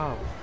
ข้